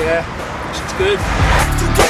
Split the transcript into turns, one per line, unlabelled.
Yeah, it's good.